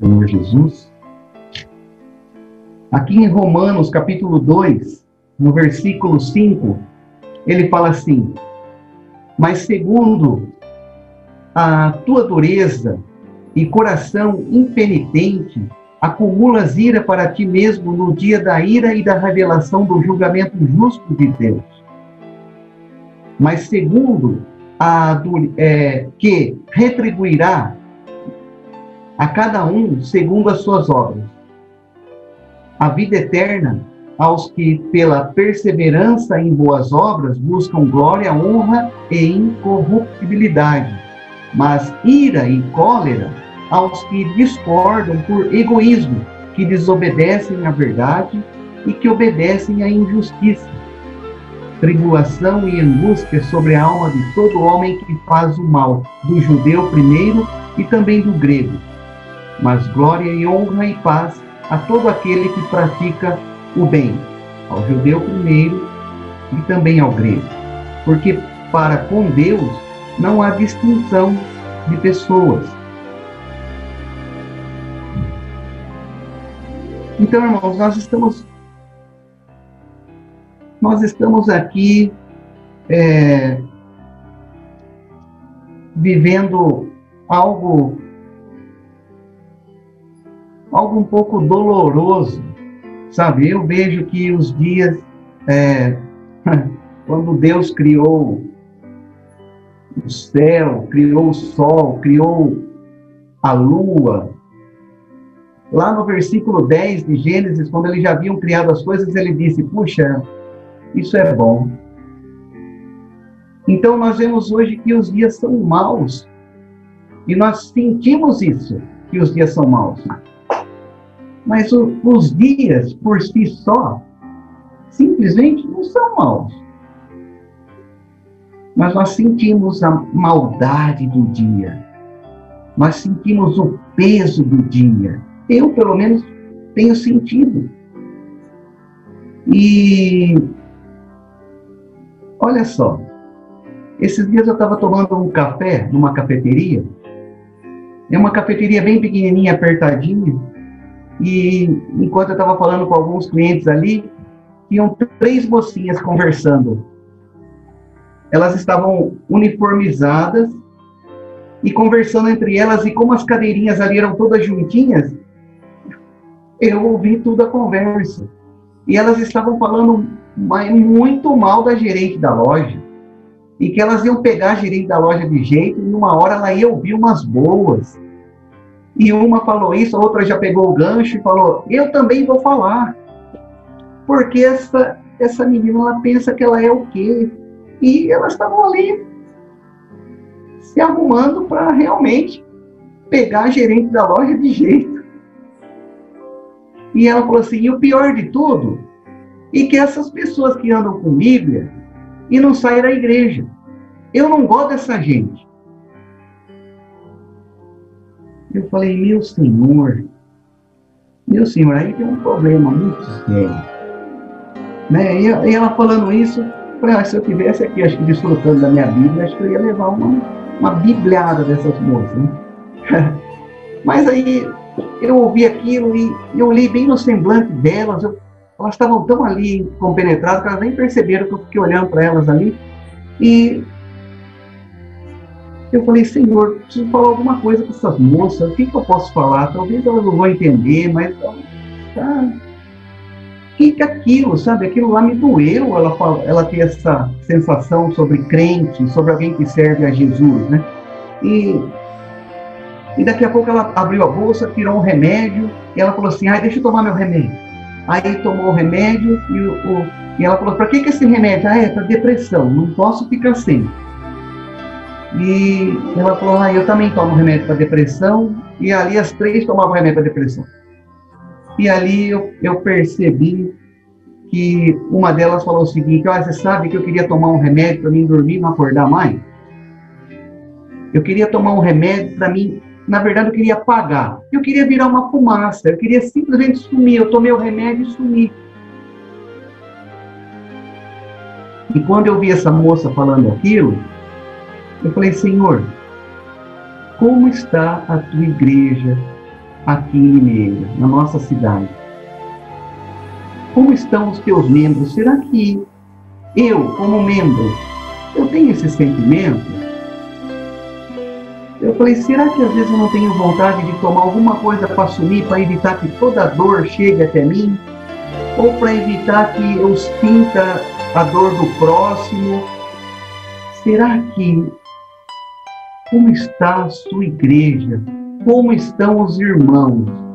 Senhor Jesus. Aqui em Romanos, capítulo 2, no versículo 5, ele fala assim: Mas segundo a tua dureza e coração impenitente, acumulas ira para ti mesmo no dia da ira e da revelação do julgamento justo de Deus. Mas segundo a é, que retribuirá a cada um segundo as suas obras. A vida eterna aos que, pela perseverança em boas obras, buscam glória, honra e incorruptibilidade, mas ira e cólera aos que discordam por egoísmo, que desobedecem à verdade e que obedecem à injustiça. Tribulação e angústia sobre a alma de todo homem que faz o mal, do judeu primeiro e também do grego. Mas glória e honra e paz a todo aquele que pratica o bem, ao judeu primeiro e também ao grego. Porque para com Deus não há distinção de pessoas Então, irmãos, nós estamos nós estamos aqui é, vivendo algo algo um pouco doloroso, sabe? Eu vejo que os dias é, quando Deus criou o céu, criou o sol, criou a lua, Lá no versículo 10 de Gênesis, quando eles já haviam criado as coisas, ele disse: Puxa, isso é bom. Então nós vemos hoje que os dias são maus. E nós sentimos isso, que os dias são maus. Mas o, os dias por si só, simplesmente não são maus. Mas nós sentimos a maldade do dia. Nós sentimos o peso do dia. Eu, pelo menos, tenho sentido. E olha só, esses dias eu estava tomando um café numa cafeteria. É uma cafeteria bem pequenininha, apertadinha. E enquanto eu estava falando com alguns clientes ali, tinham três mocinhas conversando. Elas estavam uniformizadas e conversando entre elas, e como as cadeirinhas ali eram todas juntinhas, eu ouvi toda a conversa. E elas estavam falando muito mal da gerente da loja. E que elas iam pegar a gerente da loja de jeito, e uma hora ela ia ouvir umas boas. E uma falou isso, a outra já pegou o gancho e falou: Eu também vou falar. Porque essa, essa menina ela pensa que ela é o quê? E elas estavam ali se arrumando para realmente pegar a gerente da loja de jeito. E ela falou assim: e o pior de tudo, e que essas pessoas que andam com Bíblia e não saem da igreja. Eu não gosto dessa gente. Eu falei, meu Senhor, meu Senhor, aí tem um problema muito sério. Né? E ela falando isso, falei, ah, se eu tivesse aqui, acho que desfrutando da minha Bíblia, acho que eu ia levar uma, uma bibliada dessas moças. Né? Mas aí eu ouvi aquilo e eu olhei bem no semblante delas, eu, elas estavam tão ali compenetradas que elas nem perceberam que eu fiquei olhando para elas ali. E eu falei, Senhor, preciso falar alguma coisa com essas moças, o que, que eu posso falar? Talvez elas não vão entender, mas. O que, que é aquilo, sabe? Aquilo lá me doeu, ela, ela ter essa sensação sobre crente, sobre alguém que serve a Jesus, né? E e daqui a pouco ela abriu a bolsa, tirou um remédio, e ela falou assim, ai, deixa eu tomar meu remédio. Aí tomou o remédio e, o, e ela falou, para que, que esse remédio? Ah, é para depressão, não posso ficar sem. E ela falou, ah, eu também tomo remédio para depressão, e ali as três tomavam remédio para depressão. E ali eu, eu percebi que uma delas falou o seguinte, ah, você sabe que eu queria tomar um remédio para mim dormir e não acordar mais? Eu queria tomar um remédio para mim na verdade, eu queria apagar. Eu queria virar uma fumaça. Eu queria simplesmente sumir. Eu tomei o remédio e sumi. E quando eu vi essa moça falando aquilo, eu falei, Senhor, como está a tua igreja aqui em Limeira, na nossa cidade? Como estão os teus membros? Será que eu, como membro, eu tenho esse sentimento? Eu falei, será que às vezes eu não tenho vontade de tomar alguma coisa para assumir, para evitar que toda dor chegue até mim? Ou para evitar que eu sinta a dor do próximo? Será que como está a sua igreja? Como estão os irmãos?